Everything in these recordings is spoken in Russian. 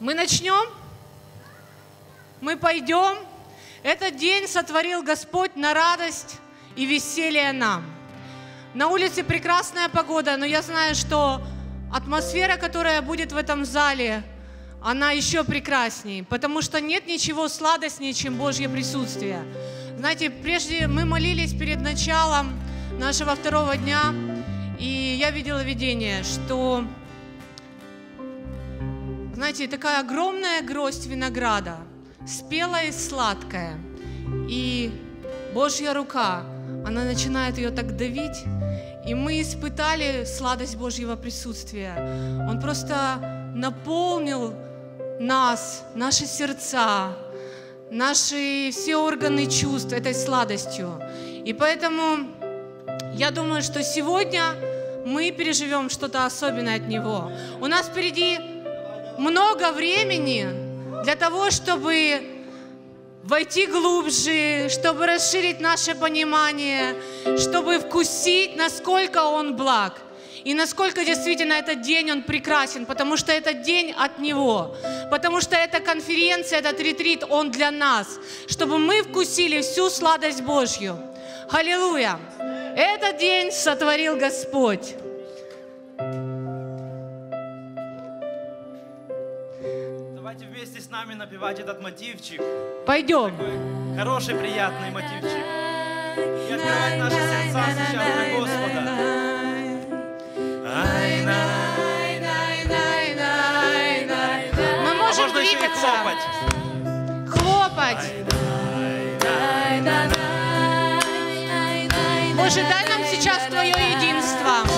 Мы начнем? Мы пойдем? Этот день сотворил Господь на радость и веселье нам. На улице прекрасная погода, но я знаю, что атмосфера, которая будет в этом зале, она еще прекраснее, потому что нет ничего сладостнее, чем Божье присутствие. Знаете, прежде мы молились перед началом нашего второго дня, и я видела видение, что, знаете, такая огромная гроздь винограда, спелая и сладкая, и Божья рука, она начинает ее так давить, и мы испытали сладость Божьего присутствия. Он просто наполнил нас, наши сердца, наши все органы чувств этой сладостью. И поэтому я думаю, что сегодня мы переживем что-то особенное от Него. У нас впереди много времени для того, чтобы войти глубже, чтобы расширить наше понимание, чтобы вкусить, насколько Он благ. И насколько действительно этот день, он прекрасен, потому что этот день от Него, потому что эта конференция, этот ретрит, он для нас, чтобы мы вкусили всю сладость Божью. Аллилуйя! Этот день сотворил Господь. Давайте вместе с нами напевать этот мотивчик. Пойдем. Такой хороший, приятный мотивчик. И открывать наши сердца сейчас для Господа. Мы А можем и двигаться, хлопать. хлопать. Боже, дай нам сейчас Твое единство.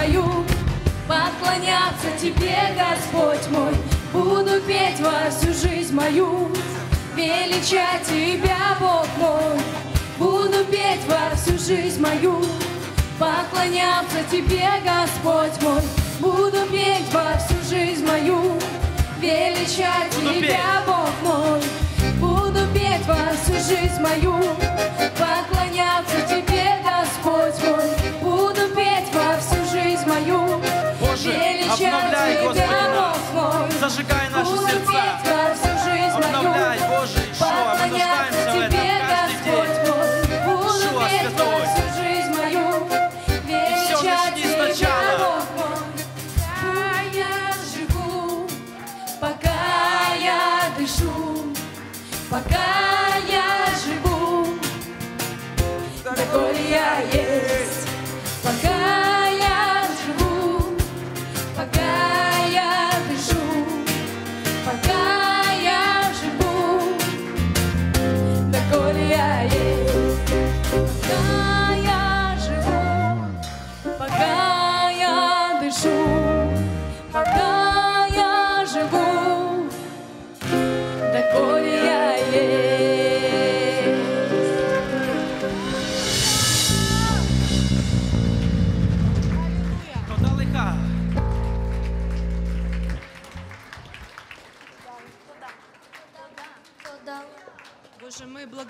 свою, поклоняться Тебе, Господь мой, буду петь во всю жизнь мою, величать Тебя, Бог мой, буду петь во всю жизнь мою, поклоняться Тебе, Господь мой, буду петь во всю жизнь мою, величать буду Тебя, петь. Бог мой, буду петь во всю жизнь мою, поклоняться Тебе, Господь мой.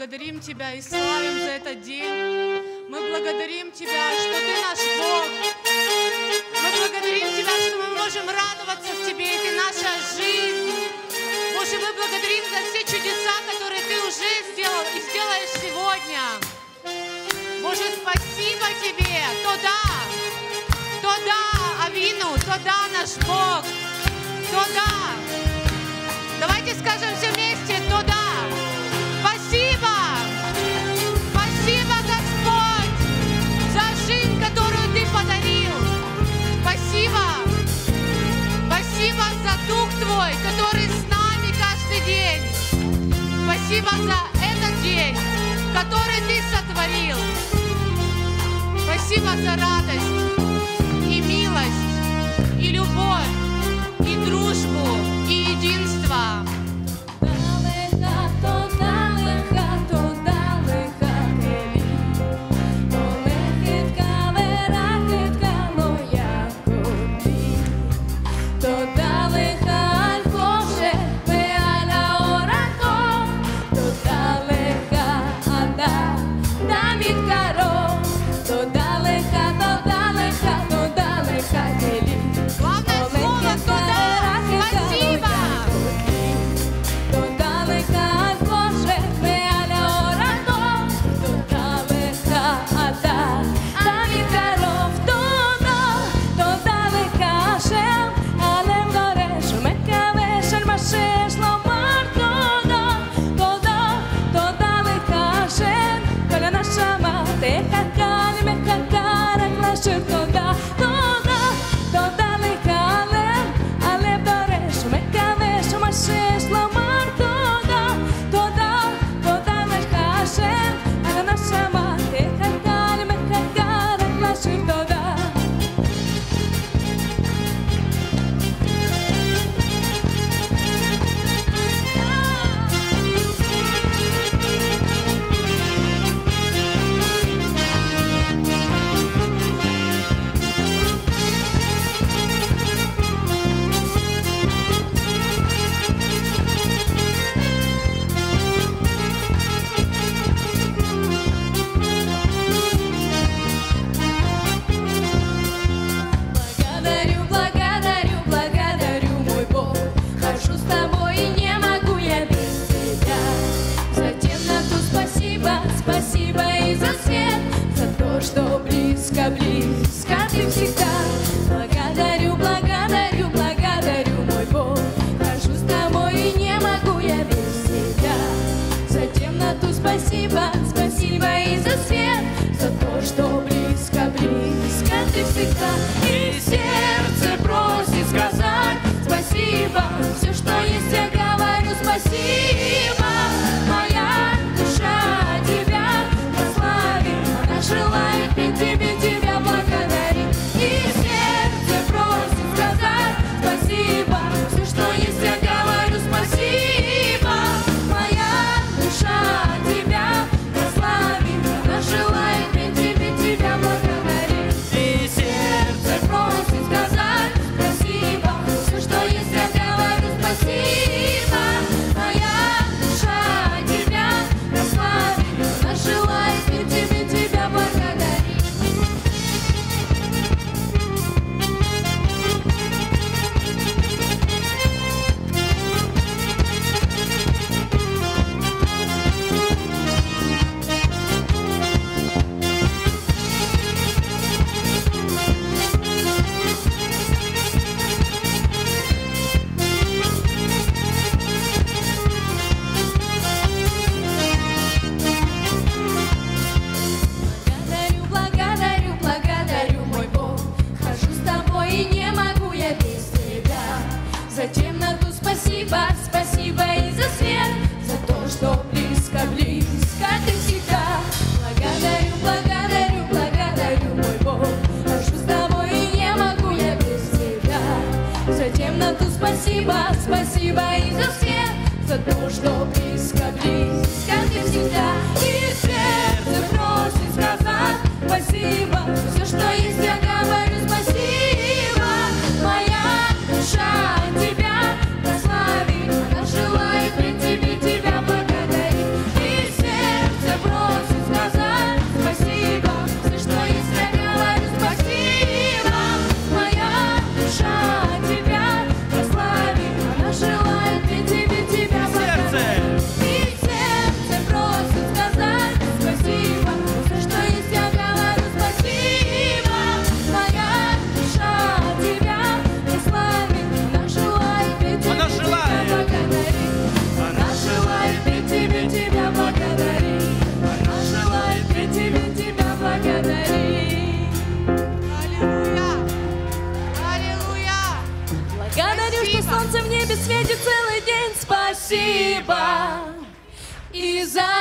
благодарим Тебя и славим за этот день. Мы благодарим Тебя, что Ты наш Бог. Мы благодарим Тебя, что мы можем радоваться в Тебе, и Ты наша жизнь. Боже, мы благодарим за все чудеса, которые Ты уже сделал и сделаешь сегодня. Боже, спасибо Тебе, то да, то да, Авину, то да, наш Бог, то да. Дух Твой, который с нами каждый день. Спасибо за этот день, который Ты сотворил. Спасибо за радость и милость, и любовь, и дружбу.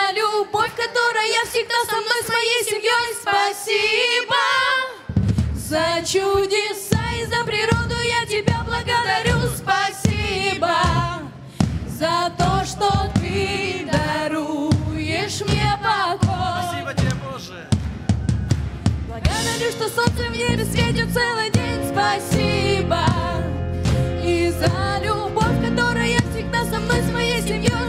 за любовь, которая всегда со мной, с моей семьей. Спасибо за чудеса и за природу я тебя благодарю. Спасибо за то, что ты даруешь мне покой. Спасибо тебе, Боже. Благодарю, что солнце в небе светит целый день. Спасибо и за любовь, которая всегда со мной, с моей семьей.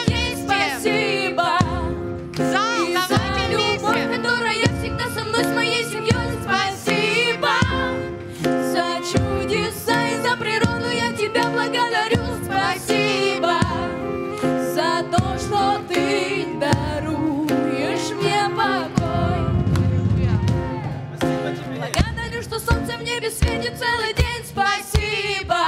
в небе светит целый день, спасибо.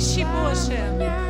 вещи, Боже.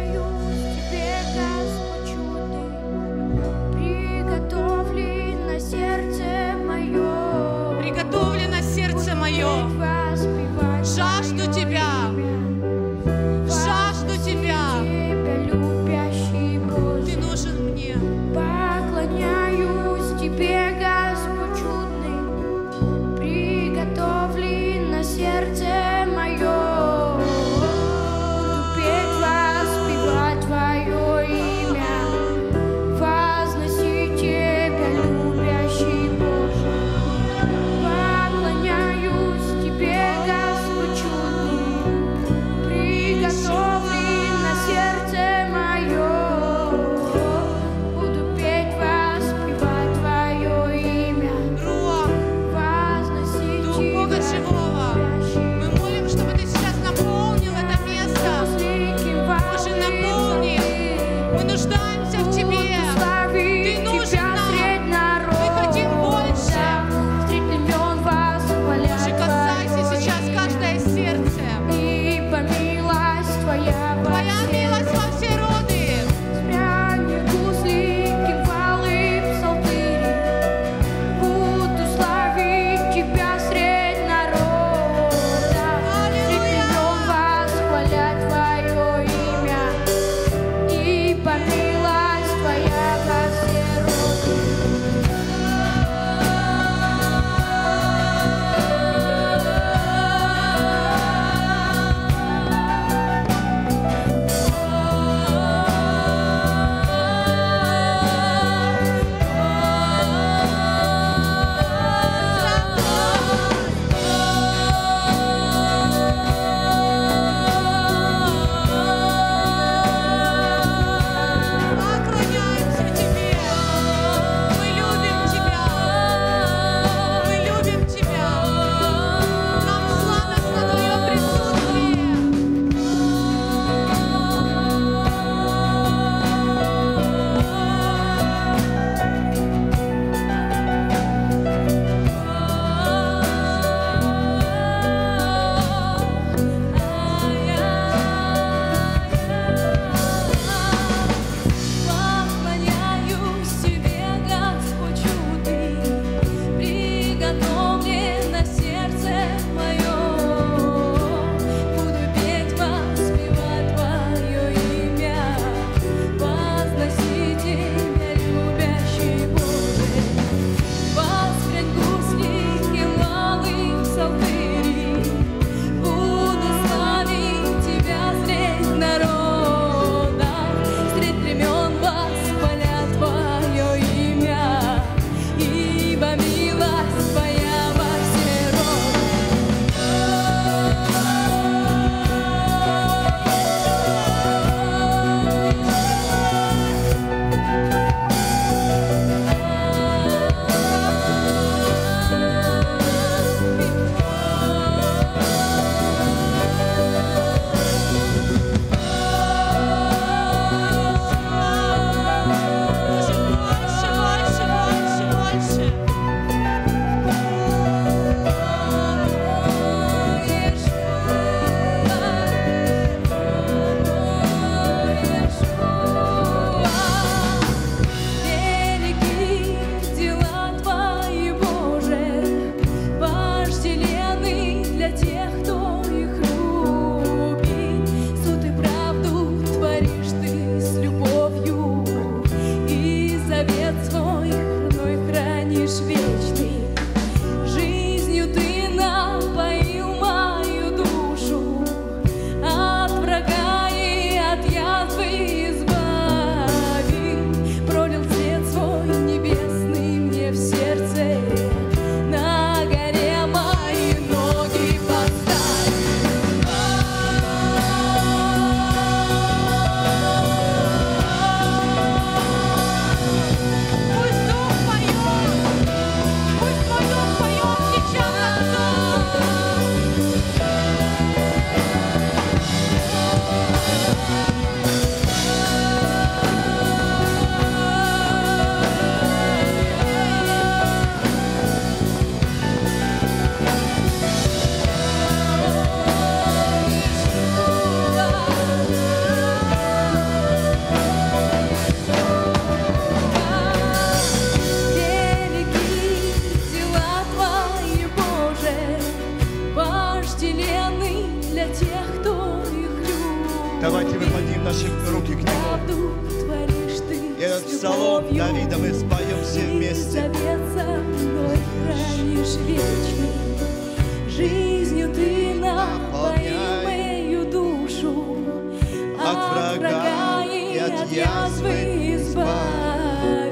от язвы избавил,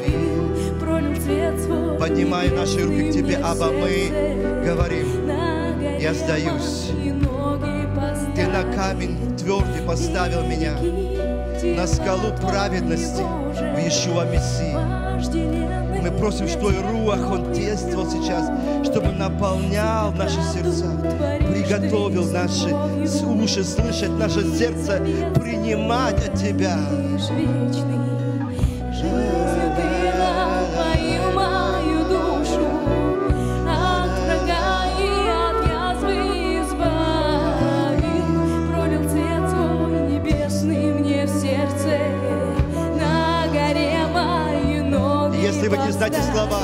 пролил свет свой. Поднимай наши руки к Тебе, обо мы говорим, я сдаюсь. Ты на камень твердый поставил меня, на скалу праведности в Иешуа Мессии. Мы просим, что и Руах, он действовал сейчас, чтобы наполнял наши сердца, приготовил наши уши слышать, наше сердце принимать от Тебя. Если вы не знаете слова,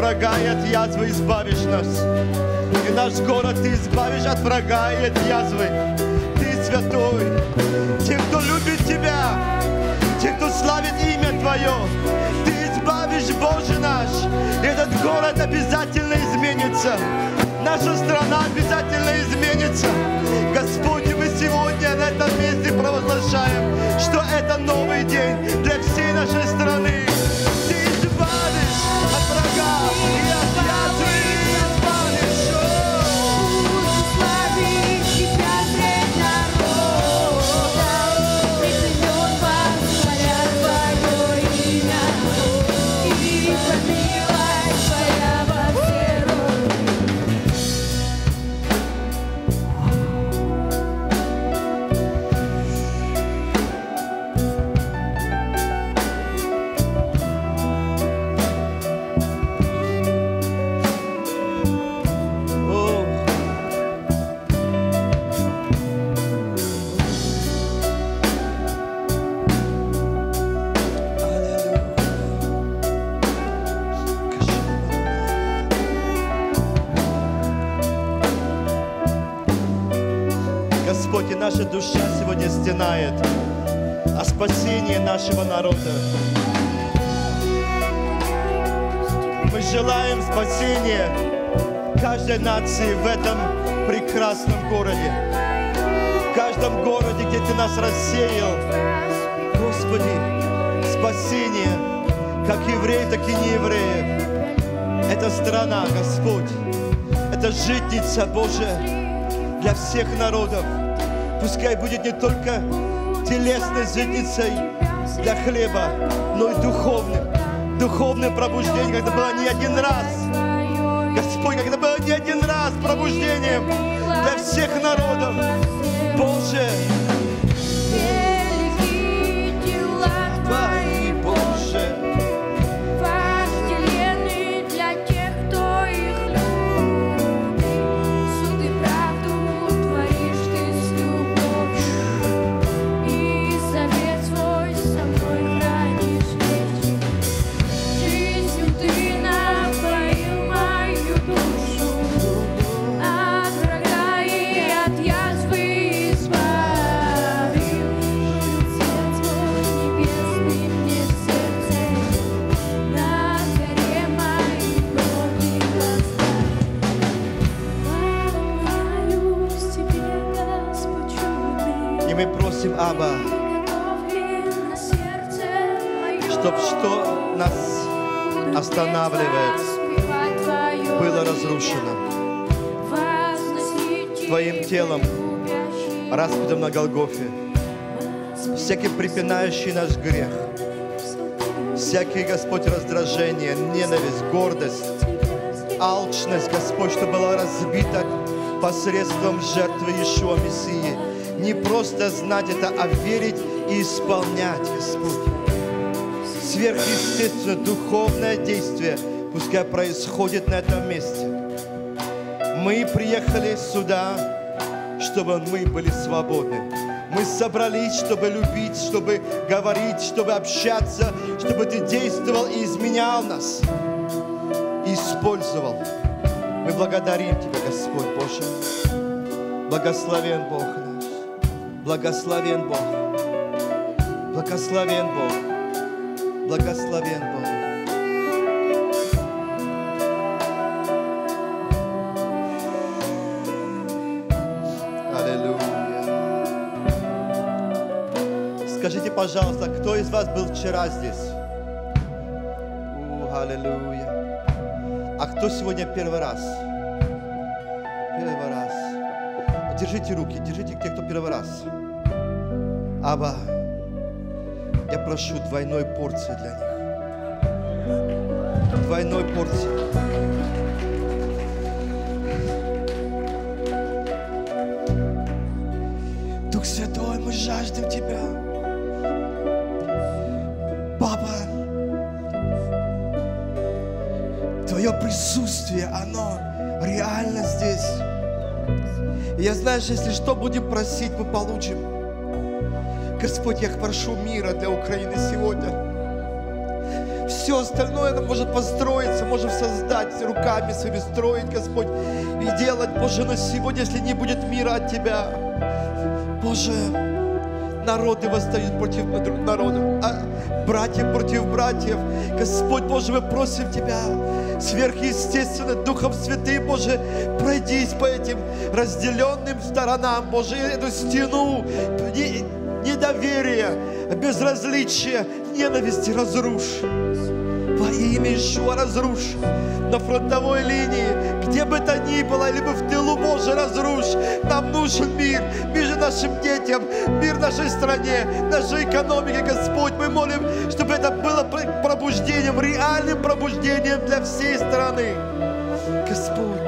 врага и от язвы избавишь нас. И наш город Ты избавишь от врага и от язвы. Ты святой. Те, кто любит Тебя, те, кто славит имя Твое, Ты избавишь, Боже наш. Этот город обязательно изменится. Наша страна обязательно изменится. Господь, мы сегодня на этом месте провозглашаем, что это новый день для всей нашей страны. Спасении нашего народа. Мы желаем спасения каждой нации в этом прекрасном городе. В каждом городе, где Ты нас рассеял. Господи, спасение, как евреев, так и неевреев. Это страна, Господь. Это житница Божия для всех народов. Пускай будет не только телесной житницей для хлеба, но и духовным. Духовным пробуждением, когда было не один раз. Господь, когда было не один раз пробуждением для всех народов. Боже, просим, Аба, чтоб что нас останавливает, было разрушено Твоим телом, распятым на Голгофе. Всякий припинающий наш грех, всякий, Господь, раздражение, ненависть, гордость, алчность, Господь, что была разбита посредством жертвы Иешуа Мессии. Не просто знать это, а верить и исполнять, Господь. Сверхъестественное духовное действие пускай происходит на этом месте. Мы приехали сюда, чтобы мы были свободны. Мы собрались, чтобы любить, чтобы говорить, чтобы общаться, чтобы Ты действовал и изменял нас, использовал. Мы благодарим Тебя, Господь Боже. Благословен Бог наш. Благословен Бог. Благословен Бог. Благословен Бог. Скажите, пожалуйста, кто из вас был вчера здесь? У, аллилуйя. А кто сегодня первый раз? Держите руки, держите те, кто первый раз. Аба, я прошу двойной порции для них. Двойной порции. Что если что будем просить, мы получим. Господь, я прошу мира для Украины сегодня. все остальное нам может построиться, можем создать руками своими, строить, Господь, и делать, Боже, но сегодня, если не будет мира от Тебя, Боже, народы восстают против народов, а братьев против братьев. Господь Боже, мы просим Тебя, сверхъестественно, Духом Святым, Боже, пройдись по этим разделенным сторонам, Боже, эту стену не- недоверия, безразличия, ненависти разрушь. Во имя Ишуа разрушь на фронтовой линии, где бы то ни было, либо в тылу Боже разрушь. Нам нужен мир, мир нашим детям, мир нашей стране, нашей экономике, Господь. Мы молим, чтобы это было реальным пробуждением для всей страны. Господь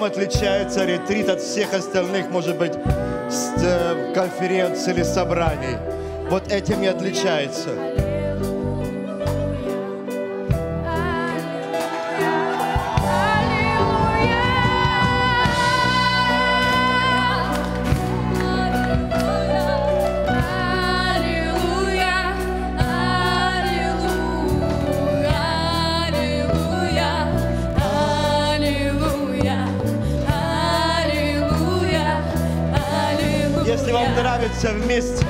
чем отличается ретрит от всех остальных, может быть, э, конференций или собраний? Вот этим и отличается. Вместе,